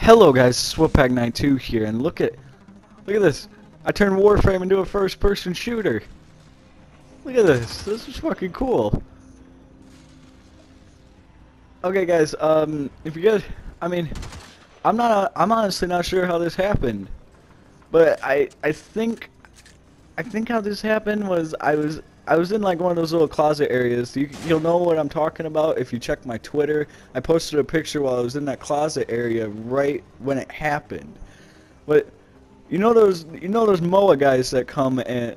Hello guys, Wolfpack Night 2 here, and look at look at this. I turned Warframe into a first-person shooter. Look at this. This is fucking cool. Okay guys, um if you guys I mean I'm not I'm honestly not sure how this happened. But I I think I think how this happened was I was I was in like one of those little closet areas. You, you'll know what I'm talking about if you check my Twitter. I posted a picture while I was in that closet area right when it happened. But you know those you know those MOA guys that come and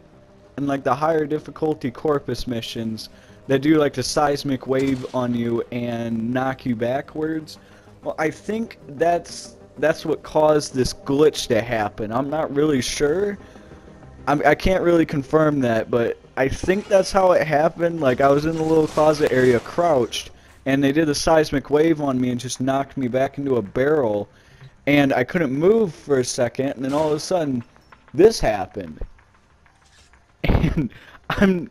and like the higher difficulty Corpus missions that do like the seismic wave on you and knock you backwards. Well, I think that's that's what caused this glitch to happen. I'm not really sure. I'm, I can't really confirm that, but I think that's how it happened. Like I was in the little closet area crouched and they did a seismic wave on me and just knocked me back into a barrel and I couldn't move for a second and then all of a sudden this happened. And I'm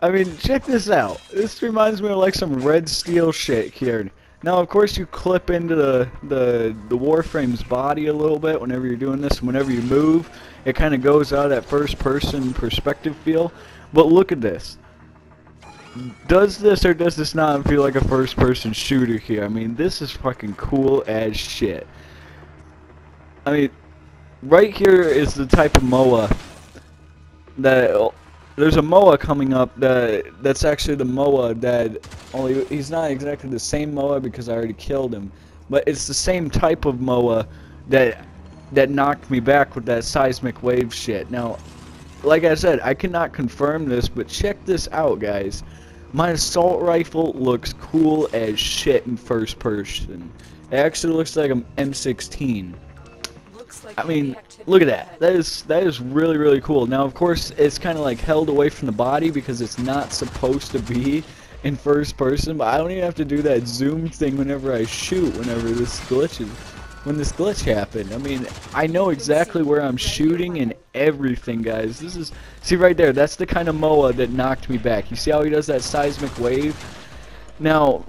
I mean, check this out. This reminds me of like some Red Steel shit here. Now, of course, you clip into the, the, the Warframe's body a little bit whenever you're doing this. Whenever you move, it kind of goes out of that first-person perspective feel. But look at this. Does this or does this not feel like a first-person shooter here? I mean, this is fucking cool as shit. I mean, right here is the type of MOA that there's a MOA coming up that that's actually the MOA that only he's not exactly the same MOA because I already killed him, but it's the same type of MOA that that knocked me back with that seismic wave shit. Now, like I said, I cannot confirm this, but check this out, guys. My assault rifle looks cool as shit in first person. It actually looks like an M16. I mean, look at that. That is that is really really cool. Now, of course, it's kind of like held away from the body because it's not supposed to be in first person. But I don't even have to do that zoom thing whenever I shoot. Whenever this glitches, when this glitch happened. I mean, I know exactly where I'm shooting and everything, guys. This is see right there. That's the kind of MOA that knocked me back. You see how he does that seismic wave? Now,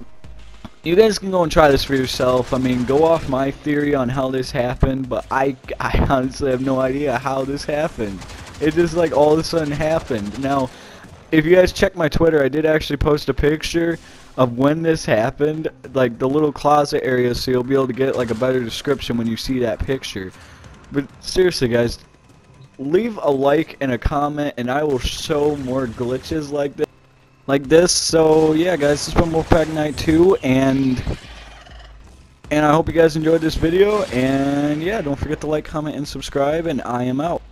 you guys can go and try this for yourself. I mean, go off my theory on how this happened, but I, I honestly have no idea how this happened. It just like all of a sudden happened. Now, if you guys check my Twitter, I did actually post a picture of when this happened, like the little closet area, so you'll be able to get like a better description when you see that picture. But seriously, guys, leave a like and a comment, and I will show more glitches like this like this. So yeah, guys, this has been Wolfpack Night 2, and and I hope you guys enjoyed this video. And yeah, don't forget to like, comment, and subscribe. And I am out.